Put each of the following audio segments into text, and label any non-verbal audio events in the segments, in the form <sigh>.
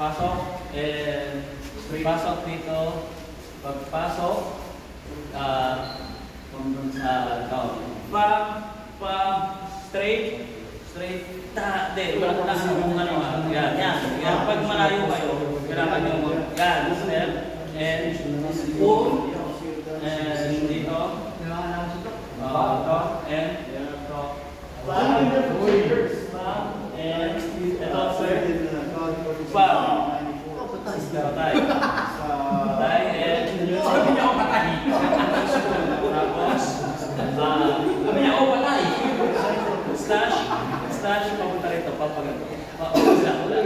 Pasok. And pasok dito. Pagpasok. Uh, uh, down. Pa, pa, straight. Straight. Ta, de. Walang taas ng ano. Yan, yan. Pag malayo kayo kailangan nyo mag, yan, step, and pull, and dito, ah, ito, and, ito, pam, pam, and, ito, sir, pam, patay, patay, and, Sabi niya ako patay. tapos, ah, Sabi niya ako patay. slash, slash, papunta rito,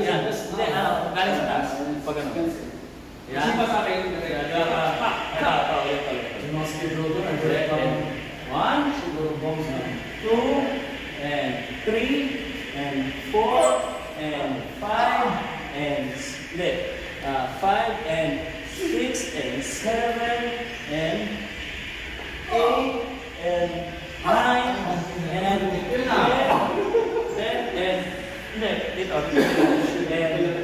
yan. Hindi, ano, galing sa taas. Pagano. Yan. Kasi pa sa akin, Yan, yan, pa, pa, pa, pa, ulit, ulit. ulit. And One, two, and three, and four, and five, and, s- hindi, ah, five, and six, and seven, and eight, and nine, and ten, and, hindi, dito, and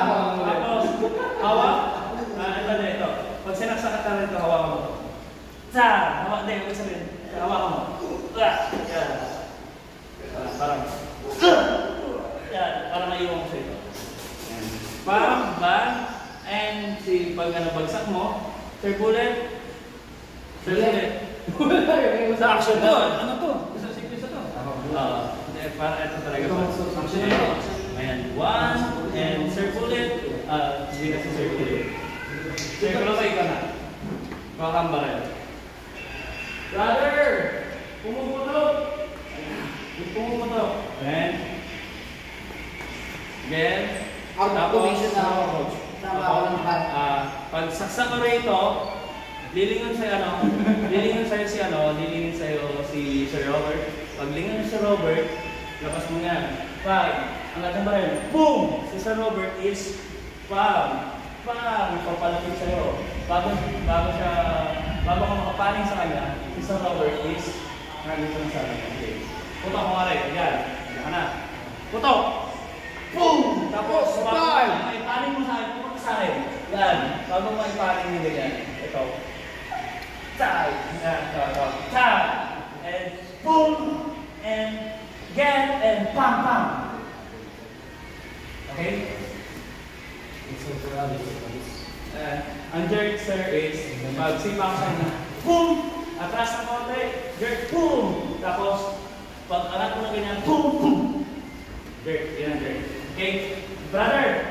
Bam, bam. And si pag ano, bagsak mo, sir bullet. Sir bullet. <laughs> Sa action to. Ano to? Sa sequence to. Ah, hindi, para ito talaga. Action na to. Ayan, one, and circulate, uh, hindi kasi circulate. Circulate ka na. Makakamba kayo. Brother! Pumuputok! Pumuputok. And, again, Out of position na ako, coach. Tama ako ng hat. Ah, pag saksak ko rito, lilingon sa'yo ano, lilingon sa'yo si ano, lilingon sa'yo si Sir Robert. Pag lingon si Robert, lapas mo yan. Pag, ang ganda ba rin? Boom! Si Sir Robert is, pam, pam, papalapit sa'yo. Bago, bago siya, bago ka makapaling sa kanya, si Sir Robert is, nandito na sa kanya. Okay. Putok mo nga rin, yan. Yan ka na. Putok! Boom! Tapos, bago Bye! maipaling mo sa akin, pumunta sa akin. Bago mo ganyan. Ito. Tay! Yan. Ito, ito. Tay! And boom! And get and pam pam. Okay? Uh, ang jerk, sir, is pag sipang sa inyo, boom! Atras ng konti, jerk, boom! Tapos, pag angat mo na ganyan, boom! Boom! Jerk, yan ang jerk. Okay? Brother!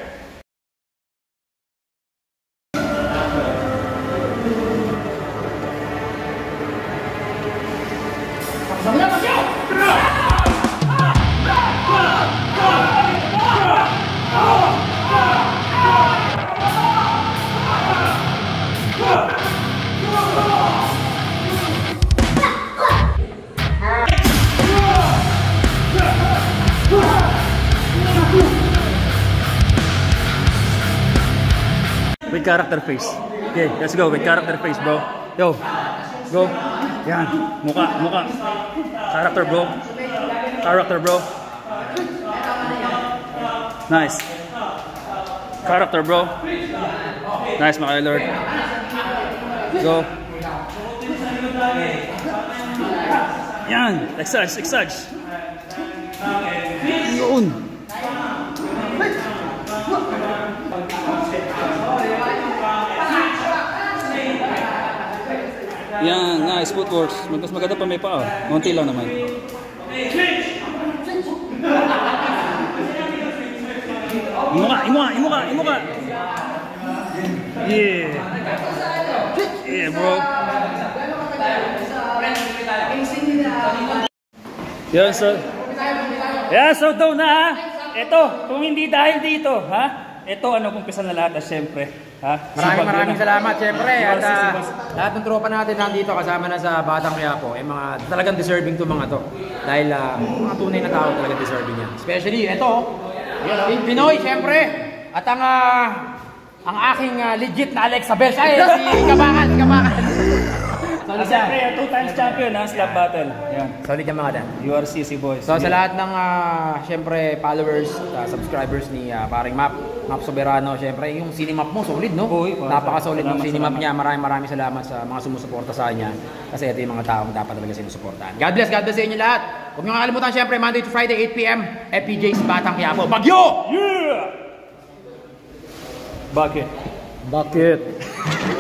With character face. Okay, let's go with character face, bro. Yo, go. Yan, muka, muka. Character, bro. Character, bro. Nice. Character, bro. Nice, my lord. Go. Yan, exercise, exercise. Yun. Yan, nice footwork. Mas maganda pa may paa. Konti lang naman. Imo ka, imo ka, imo ka, imo ka. Yeah. Yeah, bro. Yan, so. Yan, so daw na ha. Ito, kung hindi dahil dito, ha? Ito, ano, kumpisa na lahat, ah, syempre. Ha? Maraming maraming salamat syempre Si at Boss. lahat ng tropa natin nandito kasama na sa Batang Quiapo eh mga talagang deserving to mga to. Dahil ah, mga tunay na tao talaga deserving yan. Especially ito Pin- Pinoy syempre at ang ah, ang aking ah, legit na Alexa Bell. Ay si Kabakan Kabakan <laughs> Ah, Siyempre, two times champion ha, slap battle. Yan. solid yung mga dan URCC boys. So sa lahat ng ah, syempre followers, ah, subscribers ni ah, paring Map, Map Soberano, syempre yung Cinemap mo solid no? Uy. Napaka-solid ng salamat. niya. Maraming maraming salamat sa mga sumusuporta sa kanya. Kasi ito yung mga taong dapat talaga sinusuportahan. God bless, God bless sa inyo lahat. Huwag niyo kakalimutan syempre Monday to Friday 8 PM FPJ's Batang Quiapo. Bagyo! Yeah! Bakit? Bakit? <laughs>